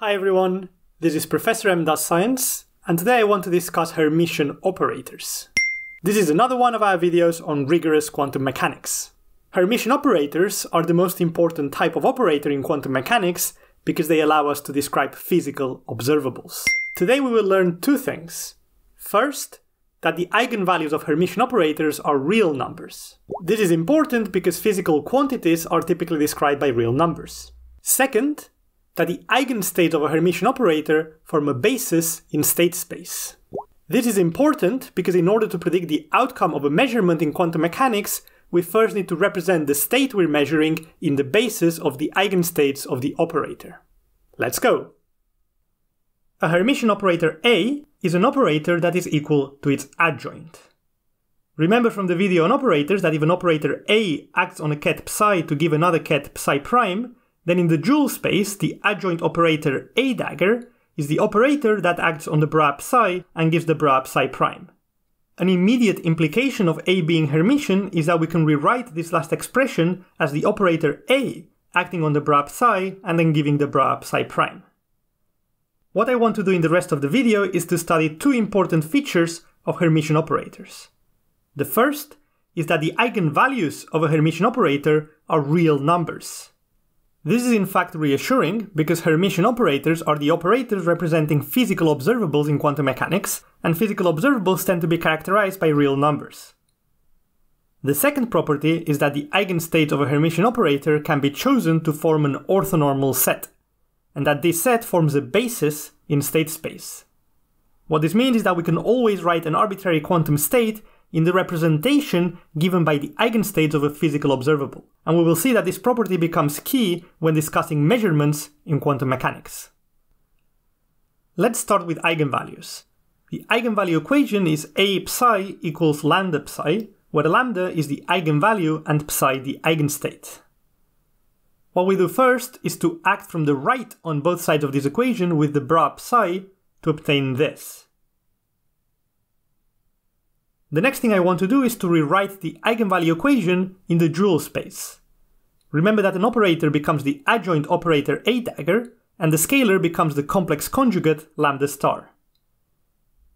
Hi everyone, this is Professor M. Does Science, and today I want to discuss Hermitian operators. This is another one of our videos on rigorous quantum mechanics. Hermitian operators are the most important type of operator in quantum mechanics because they allow us to describe physical observables. Today we will learn two things. First, that the eigenvalues of Hermitian operators are real numbers. This is important because physical quantities are typically described by real numbers. Second, that the eigenstates of a Hermitian operator form a basis in state space. This is important because in order to predict the outcome of a measurement in quantum mechanics, we first need to represent the state we're measuring in the basis of the eigenstates of the operator. Let's go! A Hermitian operator A is an operator that is equal to its adjoint. Remember from the video on operators that if an operator A acts on a ket psi to give another ket psi prime, then in the dual space, the adjoint operator A dagger is the operator that acts on the bra psi and gives the bra psi prime. An immediate implication of A being Hermitian is that we can rewrite this last expression as the operator A acting on the bra psi and then giving the bra psi prime. What I want to do in the rest of the video is to study two important features of Hermitian operators. The first is that the eigenvalues of a Hermitian operator are real numbers. This is in fact reassuring because Hermitian operators are the operators representing physical observables in quantum mechanics, and physical observables tend to be characterized by real numbers. The second property is that the eigenstate of a Hermitian operator can be chosen to form an orthonormal set, and that this set forms a basis in state space. What this means is that we can always write an arbitrary quantum state in the representation given by the eigenstates of a physical observable. And we will see that this property becomes key when discussing measurements in quantum mechanics. Let's start with eigenvalues. The eigenvalue equation is A psi equals lambda psi, where lambda is the eigenvalue and psi the eigenstate. What we do first is to act from the right on both sides of this equation with the bra psi to obtain this. The next thing I want to do is to rewrite the eigenvalue equation in the dual space. Remember that an operator becomes the adjoint operator A dagger, and the scalar becomes the complex conjugate lambda star.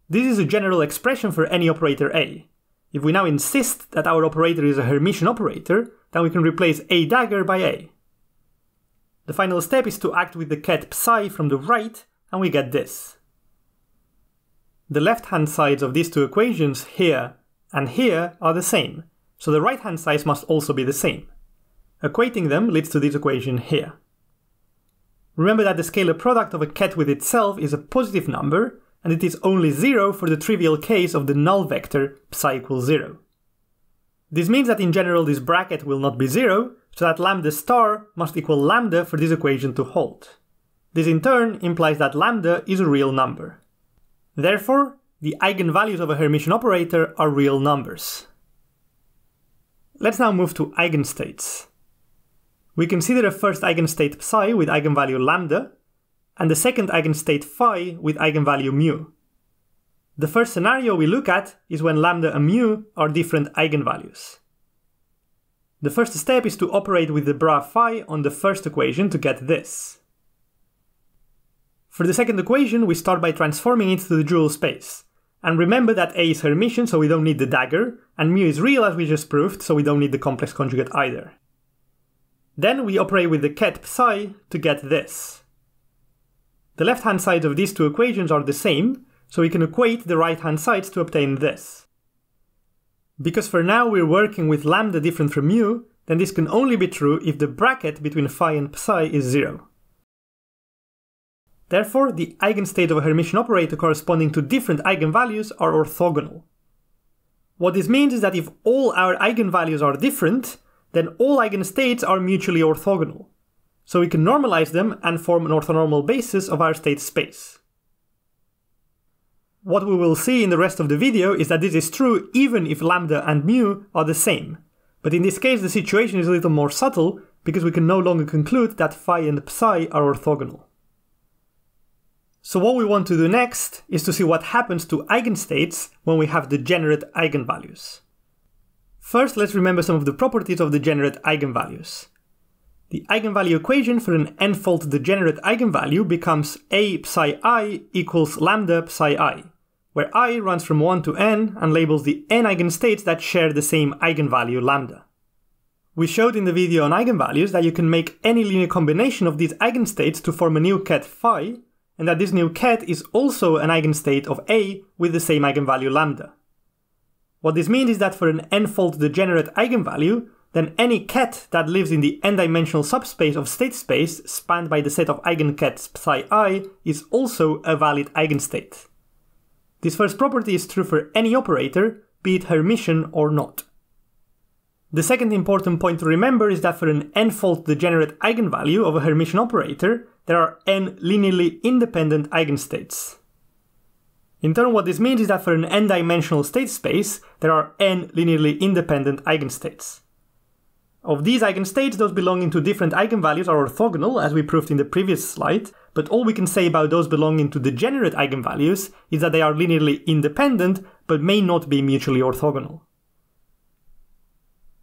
This is a general expression for any operator A. If we now insist that our operator is a Hermitian operator, then we can replace A dagger by A. The final step is to act with the ket psi from the right, and we get this. The left-hand sides of these two equations here and here are the same, so the right-hand sides must also be the same. Equating them leads to this equation here. Remember that the scalar product of a ket with itself is a positive number, and it is only zero for the trivial case of the null vector psi equals zero. This means that in general this bracket will not be zero, so that lambda star must equal lambda for this equation to hold. This in turn implies that lambda is a real number. Therefore, the eigenvalues of a Hermitian operator are real numbers. Let's now move to eigenstates. We consider a first eigenstate psi with eigenvalue lambda, and the second eigenstate phi with eigenvalue mu. The first scenario we look at is when lambda and mu are different eigenvalues. The first step is to operate with the bra phi on the first equation to get this. For the second equation, we start by transforming it to the dual space. And remember that A is Hermitian, so we don't need the dagger, and mu is real as we just proved, so we don't need the complex conjugate either. Then we operate with the ket psi to get this. The left-hand sides of these two equations are the same, so we can equate the right-hand sides to obtain this. Because for now we're working with lambda different from mu, then this can only be true if the bracket between phi and psi is zero. Therefore, the eigenstate of a Hermitian operator corresponding to different eigenvalues are orthogonal. What this means is that if all our eigenvalues are different, then all eigenstates are mutually orthogonal. So we can normalize them and form an orthonormal basis of our state space. What we will see in the rest of the video is that this is true even if lambda and mu are the same. But in this case the situation is a little more subtle because we can no longer conclude that phi and psi are orthogonal. So what we want to do next is to see what happens to eigenstates when we have degenerate eigenvalues. First, let's remember some of the properties of degenerate eigenvalues. the eigenvalue equation for an n-fold degenerate eigenvalue becomes a psi i equals lambda psi i, where i runs from 1 to n and labels the n eigenstates that share the same eigenvalue lambda. We showed in the video on eigenvalues that you can make any linear combination of these eigenstates to form a new ket phi, and that this new ket is also an eigenstate of A with the same eigenvalue lambda. What this means is that for an n-fold degenerate eigenvalue, then any ket that lives in the n-dimensional subspace of state space spanned by the set of eigenkets psi i is also a valid eigenstate. This first property is true for any operator, be it Hermitian or not. The second important point to remember is that for an n-fold degenerate eigenvalue of a Hermitian operator, there are n linearly independent eigenstates. In turn, what this means is that for an n-dimensional state space, there are n linearly independent eigenstates. Of these eigenstates, those belonging to different eigenvalues are orthogonal, as we proved in the previous slide, but all we can say about those belonging to degenerate eigenvalues is that they are linearly independent, but may not be mutually orthogonal.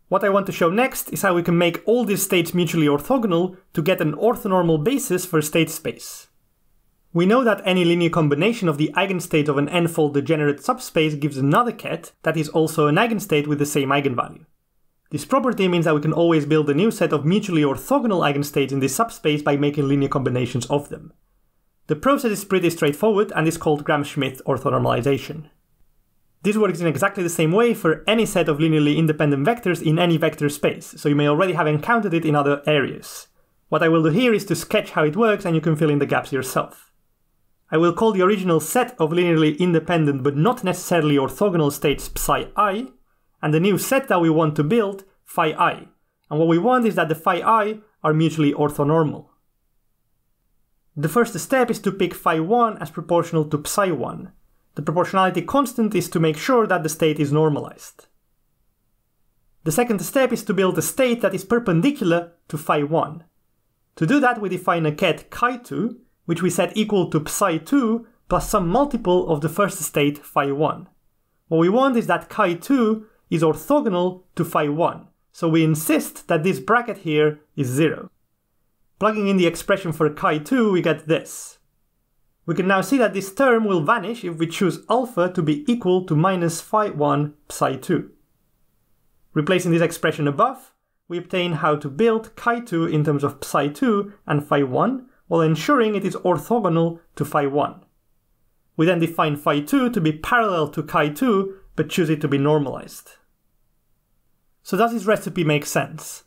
What I want to show next is how we can make all these states mutually orthogonal to get an orthonormal basis for state space. We know that any linear combination of the eigenstate of an n-fold degenerate subspace gives another ket that is also an eigenstate with the same eigenvalue. This property means that we can always build a new set of mutually orthogonal eigenstates in this subspace by making linear combinations of them. The process is pretty straightforward and is called Gram-Schmidt orthonormalization. This works in exactly the same way for any set of linearly independent vectors in any vector space, so you may already have encountered it in other areas. What I will do here is to sketch how it works and you can fill in the gaps yourself. I will call the original set of linearly independent but not necessarily orthogonal states psi i, and the new set that we want to build phi i. And what we want is that the phi i are mutually orthonormal. The first step is to pick phi 1 as proportional to psi 1, the proportionality constant is to make sure that the state is normalized. The second step is to build a state that is perpendicular to phi 1. To do that, we define a ket chi2, which we set equal to psi2 plus some multiple of the first state phi 1. What we want is that chi2 is orthogonal to phi 1, so we insist that this bracket here is 0. Plugging in the expression for chi2, we get this. We can now see that this term will vanish if we choose alpha to be equal to minus phi 1 psi 2. Replacing this expression above, we obtain how to build chi2 in terms of psi 2 and phi 1 while ensuring it is orthogonal to phi 1. We then define phi 2 to be parallel to chi2 but choose it to be normalized. So does this recipe make sense?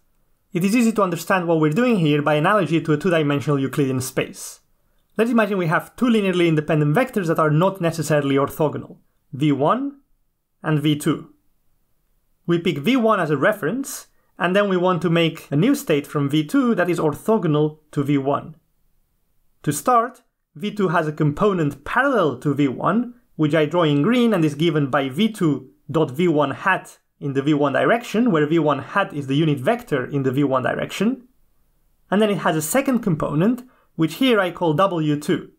It is easy to understand what we're doing here by analogy to a two-dimensional Euclidean space. Let's imagine we have two linearly independent vectors that are not necessarily orthogonal, v1 and v2. We pick v1 as a reference, and then we want to make a new state from v2 that is orthogonal to v1. To start, v2 has a component parallel to v1, which I draw in green and is given by v2.v1 hat in the v1 direction, where v1 hat is the unit vector in the v1 direction. And then it has a second component which here I call w2.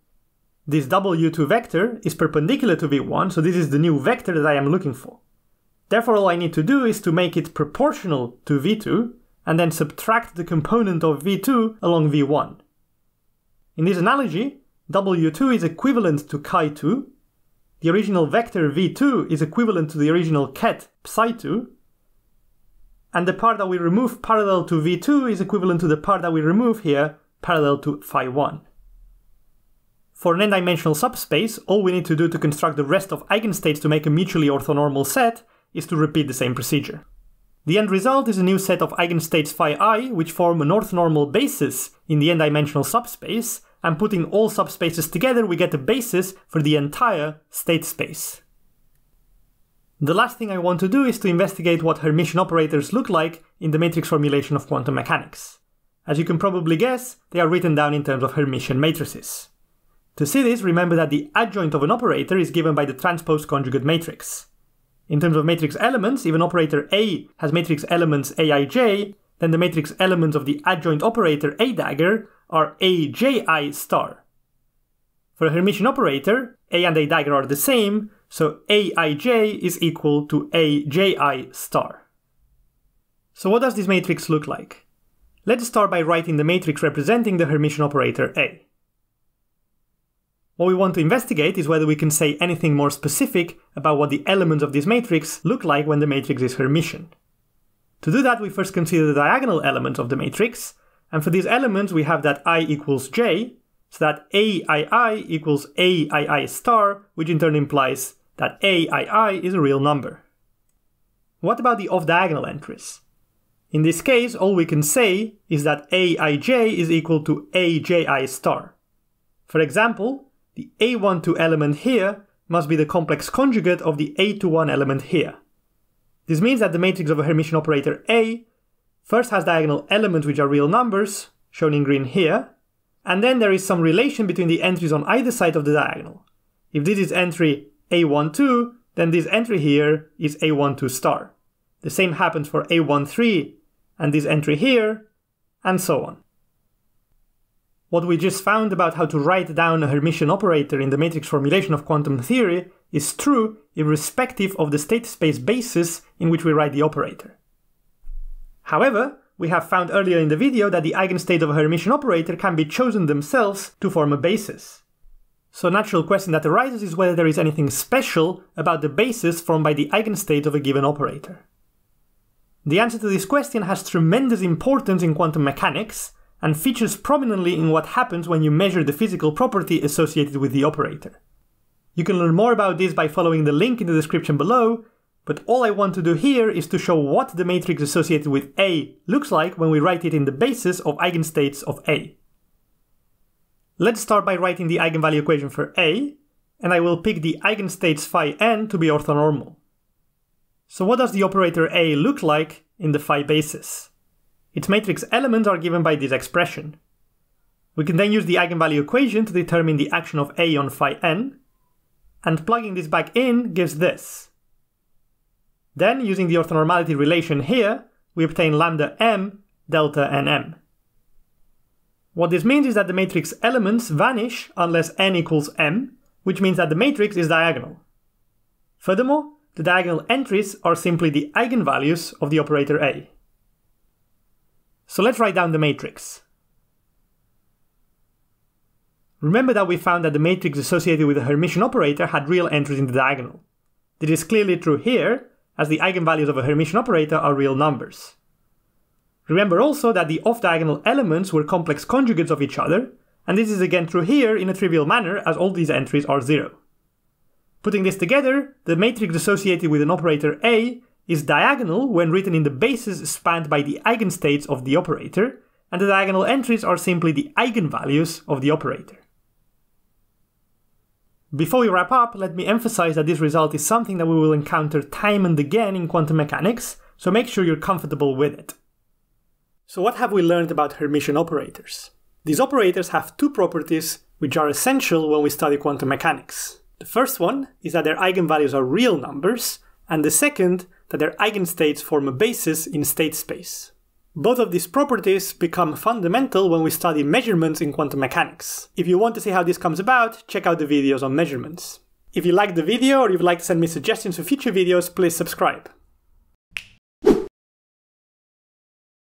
This w2 vector is perpendicular to v1, so this is the new vector that I am looking for. Therefore, all I need to do is to make it proportional to v2, and then subtract the component of v2 along v1. In this analogy, w2 is equivalent to chi2, the original vector v2 is equivalent to the original ket psi2, and the part that we remove parallel to v2 is equivalent to the part that we remove here parallel to phi 1. For an n-dimensional subspace, all we need to do to construct the rest of eigenstates to make a mutually orthonormal set is to repeat the same procedure. The end result is a new set of eigenstates phi i, which form an orthonormal basis in the n-dimensional subspace, and putting all subspaces together we get a basis for the entire state space. The last thing I want to do is to investigate what Hermitian operators look like in the matrix formulation of quantum mechanics. As you can probably guess, they are written down in terms of Hermitian matrices. To see this, remember that the adjoint of an operator is given by the transpose conjugate matrix. In terms of matrix elements, if an operator A has matrix elements Aij, then the matrix elements of the adjoint operator A dagger are Aji star. For a Hermitian operator, A and A dagger are the same, so Aij is equal to Aji star. So what does this matrix look like? Let's start by writing the matrix representing the Hermitian operator A. What we want to investigate is whether we can say anything more specific about what the elements of this matrix look like when the matrix is Hermitian. To do that, we first consider the diagonal elements of the matrix, and for these elements we have that i equals j, so that aii equals aii star, which in turn implies that aii is a real number. What about the off-diagonal entries? In this case, all we can say is that aij is equal to aji star. For example, the a12 element here must be the complex conjugate of the a21 element here. This means that the matrix of a Hermitian operator A first has diagonal elements which are real numbers, shown in green here, and then there is some relation between the entries on either side of the diagonal. If this is entry A12, then this entry here is A12 star. The same happens for A13 and this entry here, and so on. What we just found about how to write down a Hermitian operator in the matrix formulation of quantum theory is true irrespective of the state space basis in which we write the operator. However, we have found earlier in the video that the eigenstate of a Hermitian operator can be chosen themselves to form a basis. So natural question that arises is whether there is anything special about the basis formed by the eigenstate of a given operator. The answer to this question has tremendous importance in quantum mechanics, and features prominently in what happens when you measure the physical property associated with the operator. You can learn more about this by following the link in the description below, but all I want to do here is to show what the matrix associated with A looks like when we write it in the basis of eigenstates of A. Let's start by writing the eigenvalue equation for A, and I will pick the eigenstates phi n to be orthonormal. So what does the operator A look like in the phi basis? Its matrix elements are given by this expression. We can then use the eigenvalue equation to determine the action of A on phi n, and plugging this back in gives this. Then, using the orthonormality relation here, we obtain lambda m delta nm. What this means is that the matrix elements vanish unless n equals m, which means that the matrix is diagonal. Furthermore, the diagonal entries are simply the eigenvalues of the operator A. So let's write down the matrix. Remember that we found that the matrix associated with the Hermitian operator had real entries in the diagonal. This is clearly true here, as the eigenvalues of a Hermitian operator are real numbers. Remember also that the off-diagonal elements were complex conjugates of each other, and this is again true here in a trivial manner as all these entries are zero. Putting this together, the matrix associated with an operator A is diagonal when written in the basis spanned by the eigenstates of the operator, and the diagonal entries are simply the eigenvalues of the operator. Before we wrap up, let me emphasize that this result is something that we will encounter time and again in quantum mechanics, so make sure you're comfortable with it. So what have we learned about Hermitian operators? These operators have two properties which are essential when we study quantum mechanics. The first one is that their eigenvalues are real numbers, and the second that their eigenstates form a basis in state space. Both of these properties become fundamental when we study measurements in quantum mechanics. If you want to see how this comes about, check out the videos on measurements. If you liked the video or you'd like to send me suggestions for future videos, please subscribe.